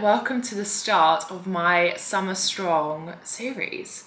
Welcome to the start of my Summer Strong series.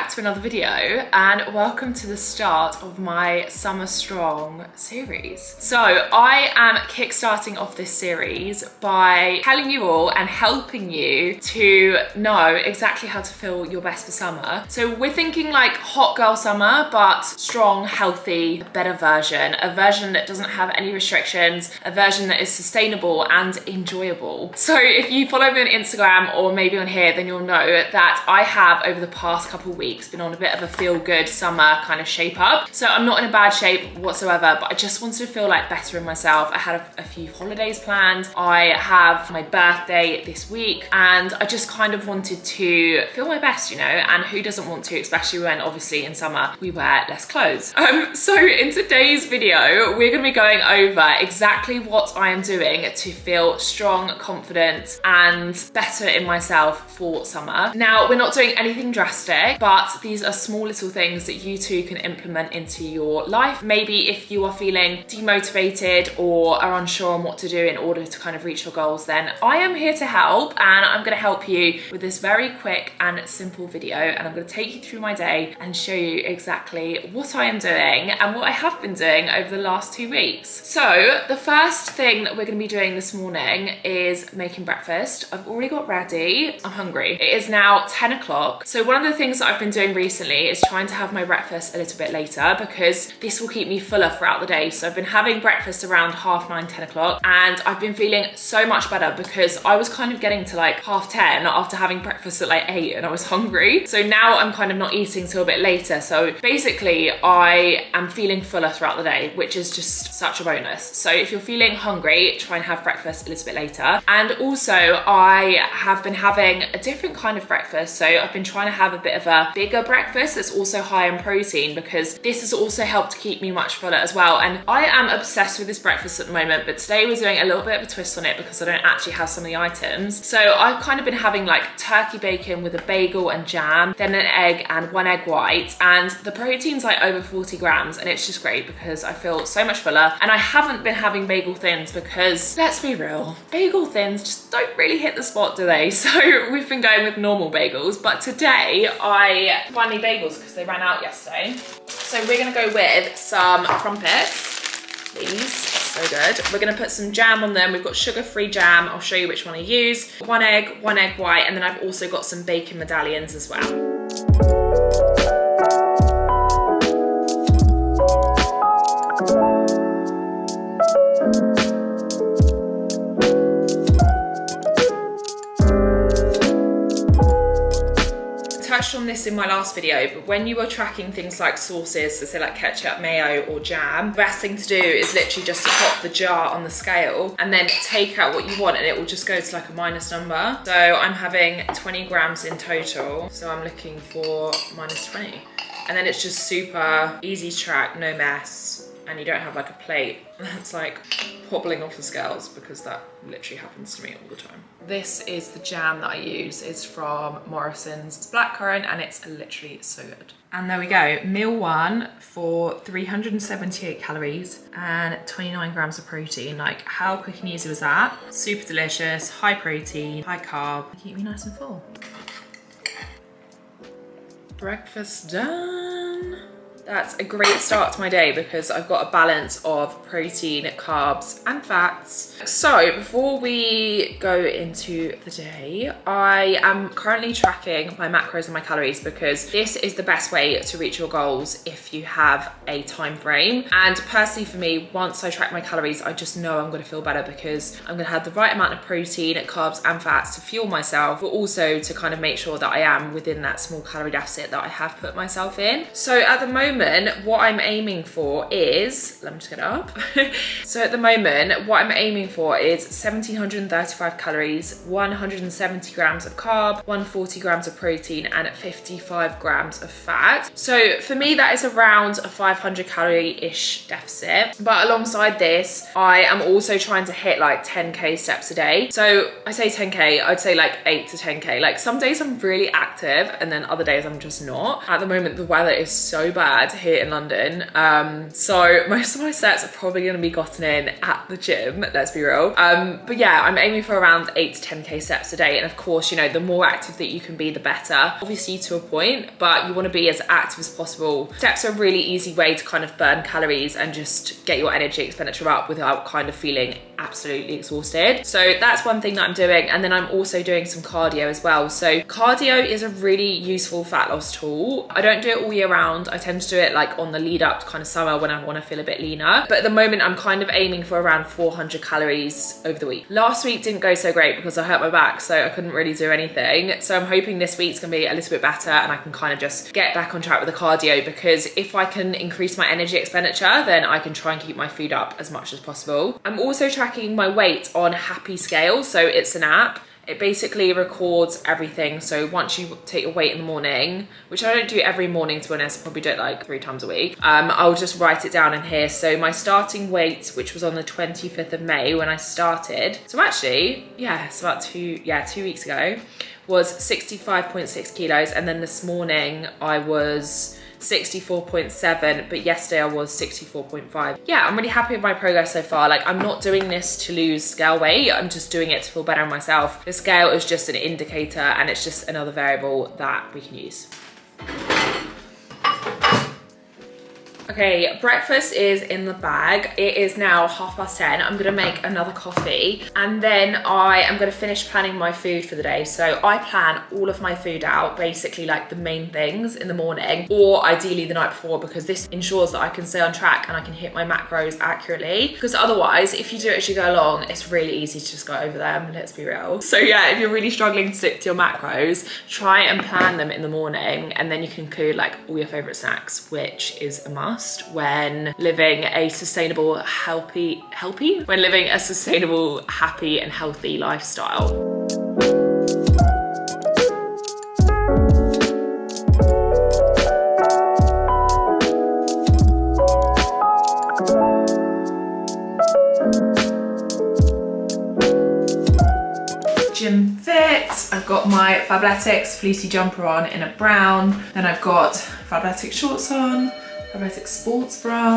Back to another video and welcome to the start of my Summer Strong series. So I am kickstarting off this series by telling you all and helping you to know exactly how to feel your best for summer. So we're thinking like hot girl summer, but strong, healthy, better version, a version that doesn't have any restrictions, a version that is sustainable and enjoyable. So if you follow me on Instagram or maybe on here, then you'll know that I have over the past couple weeks been on a bit of a feel good summer kind of shape up. So I'm not in a bad shape whatsoever, but I just wanted to feel like better in myself. I had a, a few holidays planned. I have my birthday this week and I just kind of wanted to feel my best, you know, and who doesn't want to, especially when obviously in summer we wear less clothes. Um, so in today's video, we're gonna be going over exactly what I am doing to feel strong, confident, and better in myself for summer. Now, we're not doing anything drastic, but these are small little things that you too can implement into your life. Maybe if you are feeling demotivated or are unsure on what to do in order to kind of reach your goals, then I am here to help and I'm gonna help you with this very quick and simple video. And I'm gonna take you through my day and show you exactly what I am doing and what I have been doing over the last two weeks. So the first thing that we're gonna be doing this morning is making breakfast. I've already got ready. I'm hungry. It is now 10 o'clock. So one of the things things that I've been doing recently is trying to have my breakfast a little bit later because this will keep me fuller throughout the day. So I've been having breakfast around half nine, 10 o'clock, and I've been feeling so much better because I was kind of getting to like half 10 after having breakfast at like eight and I was hungry. So now I'm kind of not eating till a bit later. So basically I am feeling fuller throughout the day, which is just such a bonus. So if you're feeling hungry, try and have breakfast a little bit later. And also I have been having a different kind of breakfast. So I've been trying to have a bit of a bigger breakfast that's also high in protein because this has also helped keep me much fuller as well. And I am obsessed with this breakfast at the moment, but today we're doing a little bit of a twist on it because I don't actually have some of the items. So I've kind of been having like turkey bacon with a bagel and jam, then an egg and one egg white. And the protein's like over 40 grams and it's just great because I feel so much fuller. And I haven't been having bagel thins because let's be real, bagel thins just don't really hit the spot, do they? So we've been going with normal bagels, but today I finally bagels because they ran out yesterday. So we're gonna go with some crumpets. These, so good. We're gonna put some jam on them. We've got sugar-free jam. I'll show you which one I use. One egg, one egg white, and then I've also got some bacon medallions as well. Touched on this in my last video, but when you are tracking things like sauces, so say like ketchup, mayo, or jam, the best thing to do is literally just to pop the jar on the scale and then take out what you want and it will just go to like a minus number. So I'm having 20 grams in total. So I'm looking for minus 20. And then it's just super easy to track, no mess and you don't have like a plate that's like hobbling off the scales because that literally happens to me all the time. This is the jam that I use. It's from Morrisons it's blackcurrant and it's literally so good. And there we go, meal one for 378 calories and 29 grams of protein. Like how quick and easy was that? Super delicious, high protein, high carb, keep me nice and full. Breakfast done. That's a great start to my day because I've got a balance of protein, carbs and fats. So before we go into the day, I am currently tracking my macros and my calories because this is the best way to reach your goals if you have a time frame. And personally for me, once I track my calories, I just know I'm gonna feel better because I'm gonna have the right amount of protein, carbs and fats to fuel myself, but also to kind of make sure that I am within that small calorie deficit that I have put myself in. So at the moment, what I'm aiming for is, let me just get up. so at the moment, what I'm aiming for is 1735 calories, 170 grams of carb, 140 grams of protein, and 55 grams of fat. So for me, that is around a 500 calorie-ish deficit. But alongside this, I am also trying to hit like 10K steps a day. So I say 10K, I'd say like eight to 10K. Like some days I'm really active and then other days I'm just not. At the moment, the weather is so bad here in London. Um, so most of my steps are probably gonna be gotten in at the gym, let's be real. Um, but yeah, I'm aiming for around eight to 10K steps a day. And of course, you know, the more active that you can be, the better. Obviously to a point, but you wanna be as active as possible. Steps are a really easy way to kind of burn calories and just get your energy expenditure up without kind of feeling absolutely exhausted. So that's one thing that I'm doing. And then I'm also doing some cardio as well. So cardio is a really useful fat loss tool. I don't do it all year round. I tend to do it like on the lead up to kind of summer when I wanna feel a bit leaner. But at the moment I'm kind of aiming for around 400 calories over the week. Last week didn't go so great because I hurt my back, so I couldn't really do anything. So I'm hoping this week's gonna be a little bit better and I can kind of just get back on track with the cardio because if I can increase my energy expenditure, then I can try and keep my food up as much as possible. I'm also tracking my weight on Happy Scale. So it's an app it basically records everything. So once you take your weight in the morning, which I don't do every morning to be honest, I probably do it like three times a week, um, I'll just write it down in here. So my starting weight, which was on the 25th of May when I started. So actually, yeah, it's about two, yeah, two weeks ago, was 65.6 kilos. And then this morning I was 64.7, but yesterday I was 64.5. Yeah, I'm really happy with my progress so far. Like I'm not doing this to lose scale weight. I'm just doing it to feel better in myself. The scale is just an indicator and it's just another variable that we can use. Okay, breakfast is in the bag. It is now half past 10. I'm gonna make another coffee and then I am gonna finish planning my food for the day. So I plan all of my food out, basically like the main things in the morning or ideally the night before because this ensures that I can stay on track and I can hit my macros accurately. Because otherwise, if you do it as you go along, it's really easy to just go over them, let's be real. So yeah, if you're really struggling to stick to your macros, try and plan them in the morning and then you can include like all your favorite snacks, which is a must when living a sustainable, healthy, healthy? When living a sustainable, happy and healthy lifestyle. gym fit. I've got my Fabletics fleecy jumper on in a brown. Then I've got Fabletics shorts on, Fabletics sports bra,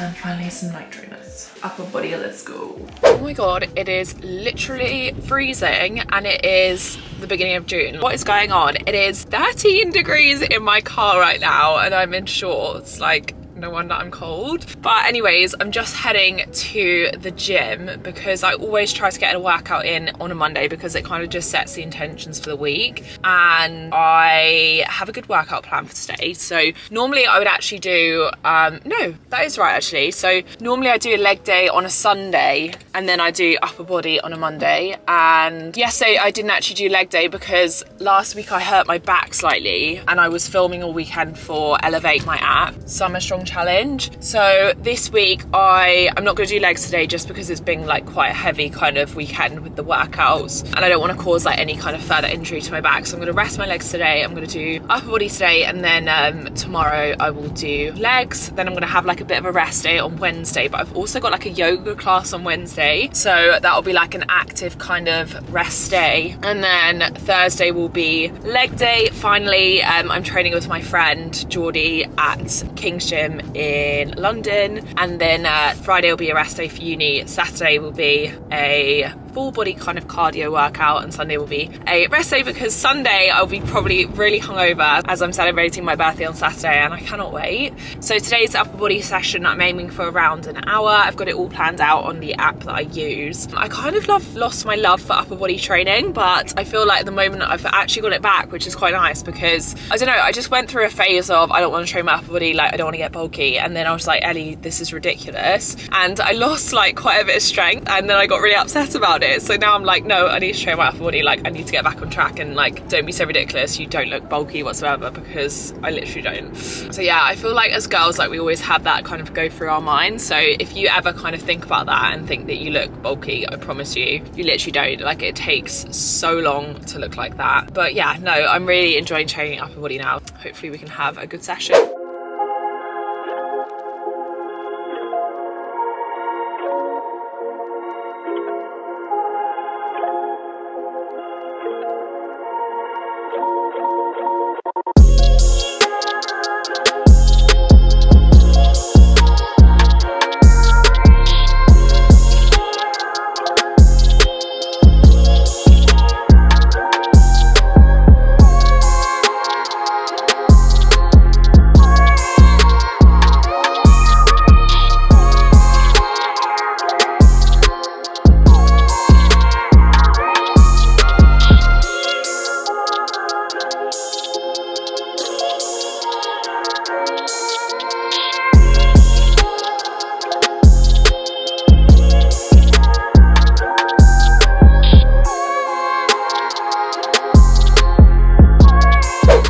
and finally some Nike trainers. Upper body, let's go. Oh my God, it is literally freezing and it is the beginning of June. What is going on? It is 13 degrees in my car right now and I'm in shorts. Like, no wonder I'm cold. But anyways, I'm just heading to the gym because I always try to get a workout in on a Monday because it kind of just sets the intentions for the week. And I have a good workout plan for today. So normally I would actually do, um, no, that is right actually. So normally I do a leg day on a Sunday and then I do upper body on a Monday. And yesterday I didn't actually do leg day because last week I hurt my back slightly and I was filming all weekend for Elevate my app, Summer Strong challenge. So this week I, I'm not gonna do legs today just because it's been like quite a heavy kind of weekend with the workouts and I don't wanna cause like any kind of further injury to my back. So I'm gonna rest my legs today. I'm gonna do upper body today and then um, tomorrow I will do legs. Then I'm gonna have like a bit of a rest day on Wednesday, but I've also got like a yoga class on Wednesday. So that'll be like an active kind of rest day. And then Thursday will be leg day. Finally, um, I'm training with my friend Geordie at King's Gym in London. And then uh, Friday will be a rest day for uni. Saturday will be a full body kind of cardio workout and Sunday will be a rest day because Sunday I'll be probably really hungover as I'm celebrating my birthday on Saturday and I cannot wait. So today's upper body session I'm aiming for around an hour. I've got it all planned out on the app that I use. I kind of love, lost my love for upper body training but I feel like at the moment I've actually got it back which is quite nice because I don't know I just went through a phase of I don't want to train my upper body like I don't want to get bulky and then I was like Ellie this is ridiculous and I lost like quite a bit of strength and then I got really upset about it so now I'm like no I need to train my upper body. Like I need to get back on track and like don't be so ridiculous. You don't look bulky whatsoever because I literally don't. So yeah I feel like as girls like we always have that kind of go through our minds so if you ever kind of think about that and think that you look bulky I promise you you literally don't. Like it takes so long to look like that. But yeah no I'm really enjoying training upper body now. Hopefully we can have a good session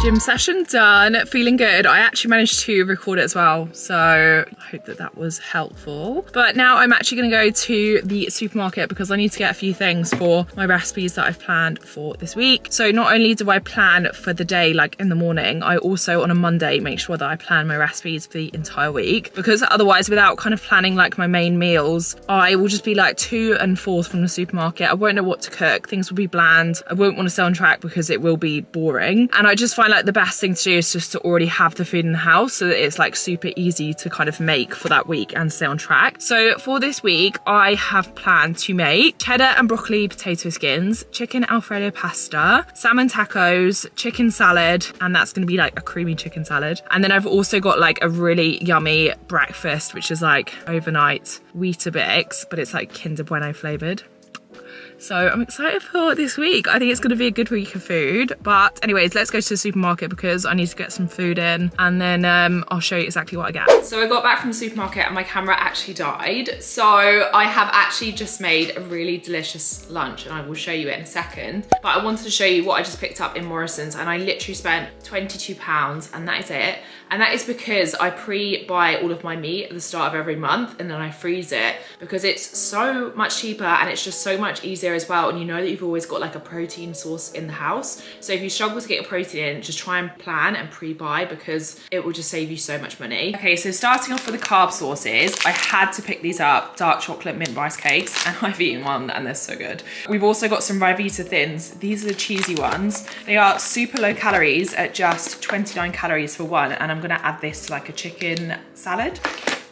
gym session done, feeling good. I actually managed to record it as well, so I hope that that was helpful. But now I'm actually gonna go to the supermarket because I need to get a few things for my recipes that I've planned for this week. So not only do I plan for the day like in the morning, I also on a Monday make sure that I plan my recipes for the entire week because otherwise without kind of planning like my main meals, I will just be like to and forth from the supermarket. I won't know what to cook, things will be bland. I won't want to stay on track because it will be boring. And I just find like like the best thing to do is just to already have the food in the house so that it's like super easy to kind of make for that week and stay on track. So for this week, I have planned to make cheddar and broccoli potato skins, chicken alfredo pasta, salmon tacos, chicken salad, and that's gonna be like a creamy chicken salad. And then I've also got like a really yummy breakfast, which is like overnight Weetabix, but it's like Kinder Bueno flavored. So I'm excited for this week. I think it's going to be a good week of food. But anyways, let's go to the supermarket because I need to get some food in and then um, I'll show you exactly what I get. So I got back from the supermarket and my camera actually died. So I have actually just made a really delicious lunch and I will show you it in a second. But I wanted to show you what I just picked up in Morrisons and I literally spent 22 pounds and that is it. And that is because I pre-buy all of my meat at the start of every month and then I freeze it because it's so much cheaper and it's just so much easier as well. And you know that you've always got like a protein source in the house. So if you struggle to get your protein in, just try and plan and pre-buy because it will just save you so much money. Okay, so starting off with the carb sources, I had to pick these up, dark chocolate mint rice cakes, and I've eaten one and they're so good. We've also got some Ryvita Thins. These are the cheesy ones. They are super low calories at just 29 calories for one, and I'm gonna add this to like a chicken salad.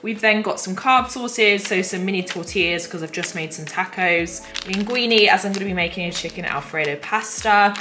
We've then got some carb sources, so some mini tortillas because I've just made some tacos. Linguine as I'm gonna be making a chicken alfredo pasta.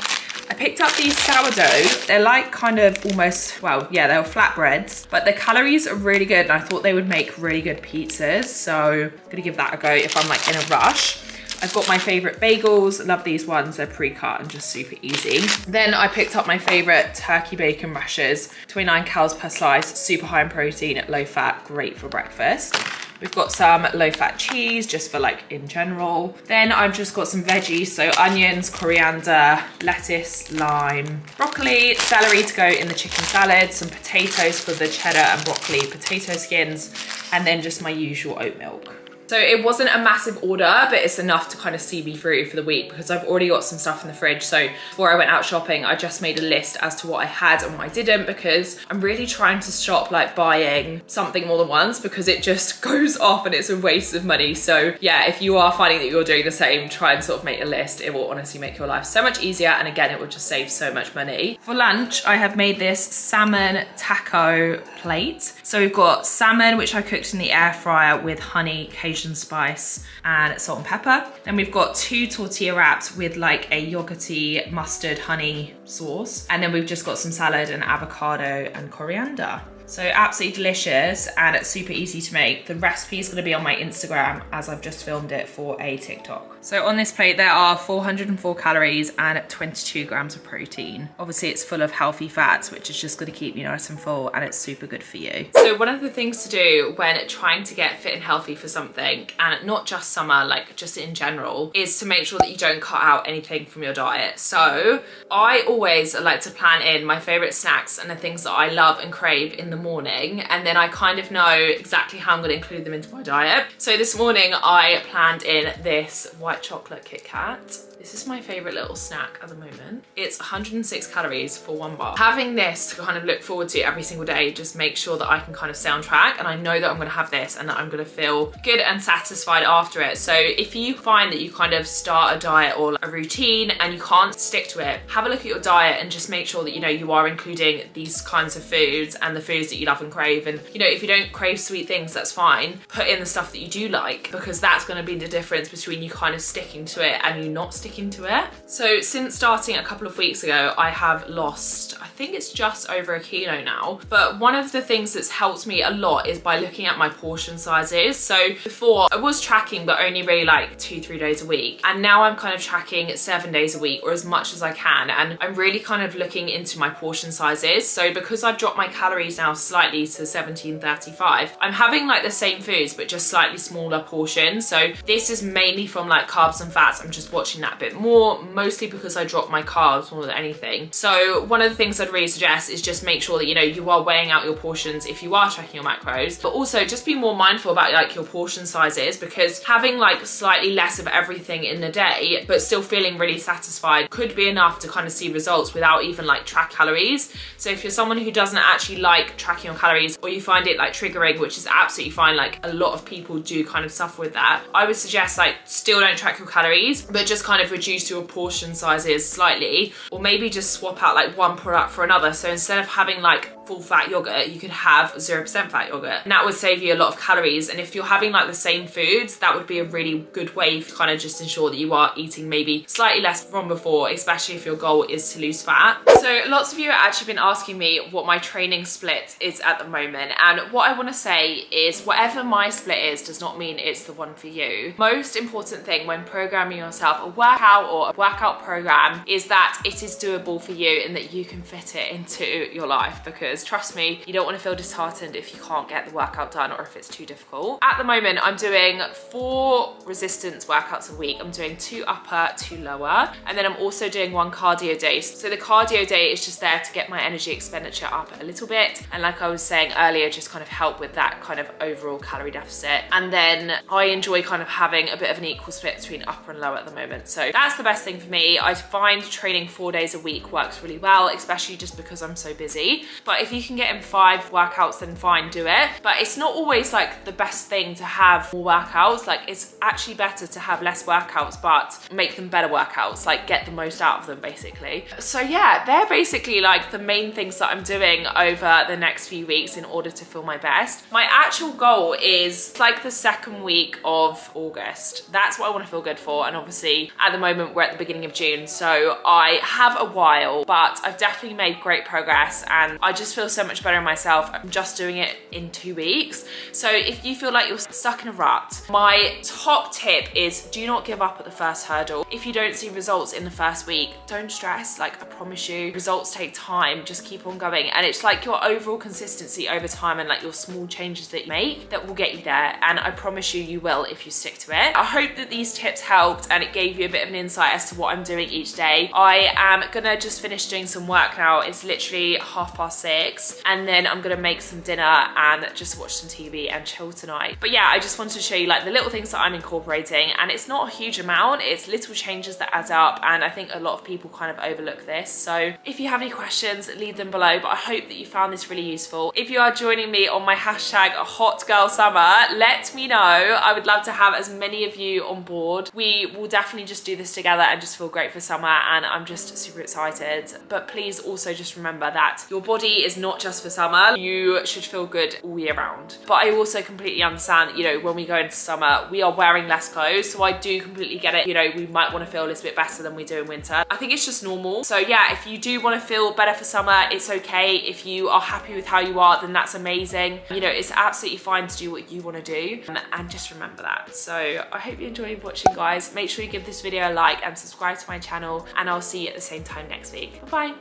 I picked up these sourdough. They're like kind of almost, well, yeah, they're flatbreads, but the calories are really good and I thought they would make really good pizzas. So I'm gonna give that a go if I'm like in a rush. I've got my favorite bagels. Love these ones. They're pre-cut and just super easy. Then I picked up my favorite turkey bacon rashers. 29 calories per slice, super high in protein, low fat, great for breakfast. We've got some low fat cheese just for like in general. Then I've just got some veggies, so onions, coriander, lettuce, lime, broccoli, celery to go in the chicken salad, some potatoes for the cheddar and broccoli potato skins, and then just my usual oat milk. So it wasn't a massive order, but it's enough to kind of see me through for the week because I've already got some stuff in the fridge. So before I went out shopping, I just made a list as to what I had and what I didn't because I'm really trying to stop like buying something more than once because it just goes off and it's a waste of money. So yeah, if you are finding that you're doing the same, try and sort of make a list. It will honestly make your life so much easier. And again, it will just save so much money. For lunch, I have made this salmon taco plate. So we've got salmon, which I cooked in the air fryer with honey, Cajun spice and salt and pepper. Then we've got two tortilla wraps with like a yogurty mustard honey sauce. And then we've just got some salad and avocado and coriander. So absolutely delicious and it's super easy to make. The recipe is gonna be on my Instagram as I've just filmed it for a TikTok. So on this plate there are 404 calories and 22 grams of protein. Obviously it's full of healthy fats which is just gonna keep you nice and full and it's super good for you. So one of the things to do when trying to get fit and healthy for something and not just summer like just in general is to make sure that you don't cut out anything from your diet. So I always like to plan in my favorite snacks and the things that I love and crave in the the morning and then I kind of know exactly how I'm going to include them into my diet. So this morning I planned in this white chocolate Kit Kat this is my favorite little snack at the moment. It's 106 calories for one bar. Having this to kind of look forward to every single day just makes sure that I can kind of stay on track and I know that I'm gonna have this and that I'm gonna feel good and satisfied after it. So if you find that you kind of start a diet or a routine and you can't stick to it, have a look at your diet and just make sure that you know you are including these kinds of foods and the foods that you love and crave. And you know, if you don't crave sweet things, that's fine. Put in the stuff that you do like because that's gonna be the difference between you kind of sticking to it and you not sticking to it. So since starting a couple of weeks ago, I have lost, I think it's just over a kilo now. But one of the things that's helped me a lot is by looking at my portion sizes. So before I was tracking, but only really like two, three days a week. And now I'm kind of tracking seven days a week or as much as I can. And I'm really kind of looking into my portion sizes. So because I've dropped my calories now slightly to 1735, I'm having like the same foods, but just slightly smaller portions. So this is mainly from like carbs and fats. I'm just watching that bit more, mostly because I drop my carbs more than anything. So one of the things I'd really suggest is just make sure that, you know, you are weighing out your portions if you are tracking your macros, but also just be more mindful about like your portion sizes because having like slightly less of everything in the day, but still feeling really satisfied could be enough to kind of see results without even like track calories. So if you're someone who doesn't actually like tracking your calories or you find it like triggering, which is absolutely fine, like a lot of people do kind of suffer with that, I would suggest like still don't track your calories, but just kind of reduce your portion sizes slightly or maybe just swap out like one product for another. So instead of having like full fat yogurt, you could have 0% fat yogurt. And that would save you a lot of calories. And if you're having like the same foods, that would be a really good way to kind of just ensure that you are eating maybe slightly less from before, especially if your goal is to lose fat. So lots of you have actually been asking me what my training split is at the moment. And what I want to say is whatever my split is does not mean it's the one for you. Most important thing when programming yourself a workout or a workout program is that it is doable for you and that you can fit it into your life because trust me, you don't want to feel disheartened if you can't get the workout done or if it's too difficult. At the moment, I'm doing four resistance workouts a week. I'm doing two upper, two lower, and then I'm also doing one cardio day. So the cardio day is just there to get my energy expenditure up a little bit. And like I was saying earlier, just kind of help with that kind of overall calorie deficit. And then I enjoy kind of having a bit of an equal split between upper and lower at the moment. So that's the best thing for me. I find training four days a week works really well, especially just because I'm so busy. But if you can get in five workouts, then fine, do it. But it's not always like the best thing to have more workouts. Like it's actually better to have less workouts, but make them better workouts, like get the most out of them basically. So yeah, they're basically like the main things that I'm doing over the next few weeks in order to feel my best. My actual goal is like the second week of August. That's what I wanna feel good for. And obviously at the moment we're at the beginning of June. So I have a while, but I've definitely made great progress and I just feel so much better in myself. I'm just doing it in two weeks. So if you feel like you're stuck in a rut, my top tip is do not give up at the first hurdle. If you don't see results in the first week, don't stress. Like I promise you, results take time. Just keep on going. And it's like your overall consistency over time and like your small changes that you make that will get you there. And I promise you, you will if you stick to it. I hope that these tips helped and it gave you a bit of an insight as to what I'm doing each day. I am gonna just finish doing some work now. It's literally half past six and then I'm gonna make some dinner and just watch some TV and chill tonight. But yeah, I just wanted to show you like the little things that I'm incorporating and it's not a huge amount, it's little changes that add up and I think a lot of people kind of overlook this. So if you have any questions, leave them below, but I hope that you found this really useful. If you are joining me on my hashtag hot girl summer, let me know. I would love to have as many of you on board. We will definitely just do this together and just feel great for summer and I'm just super excited. But please also just remember that your body is not just for summer. You should feel good all year round. But I also completely understand you know, when we go into summer, we are wearing less clothes. So I do completely get it. You know, we might want to feel a little bit better than we do in winter. I think it's just normal. So yeah, if you do want to feel better for summer, it's okay. If you are happy with how you are, then that's amazing. You know, it's absolutely fine to do what you want to do. And just remember that. So I hope you enjoyed watching, guys. Make sure you give this video a like and subscribe to my channel. And I'll see you at the same time next week. Bye-bye.